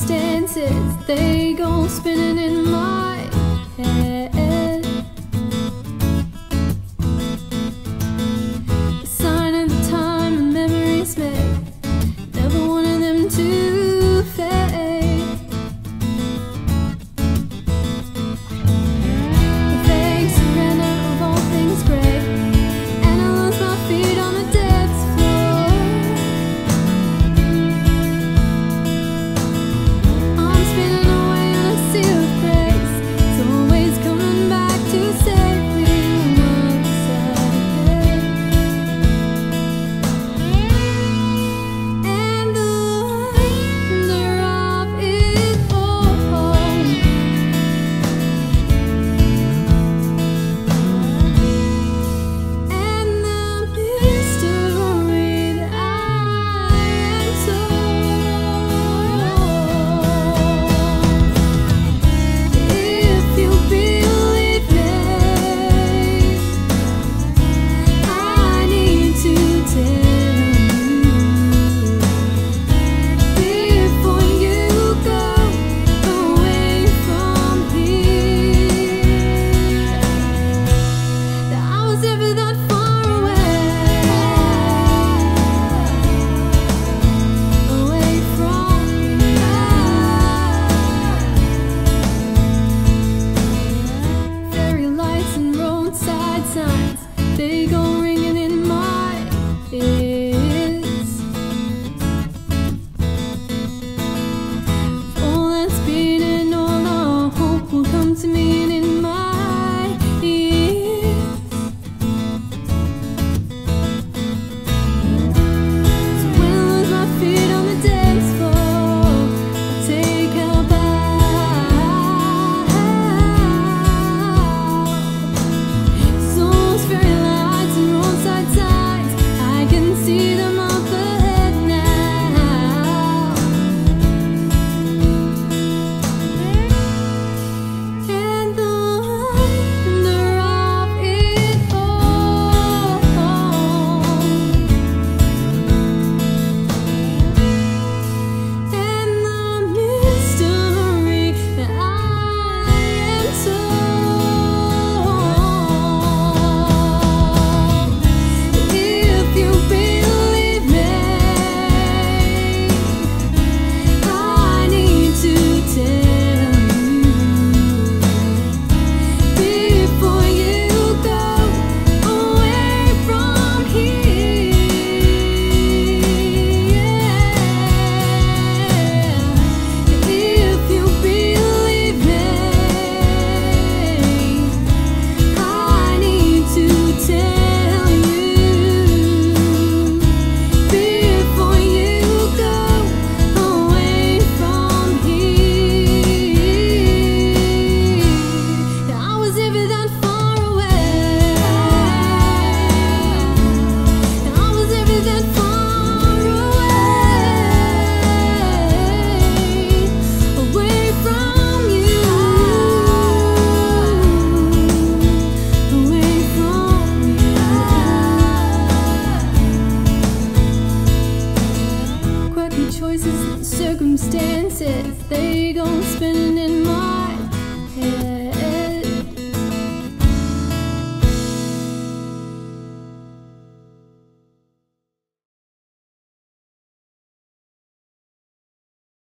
circumstances, they go spinning in my signs, they go circumstances they gon' spin in my head.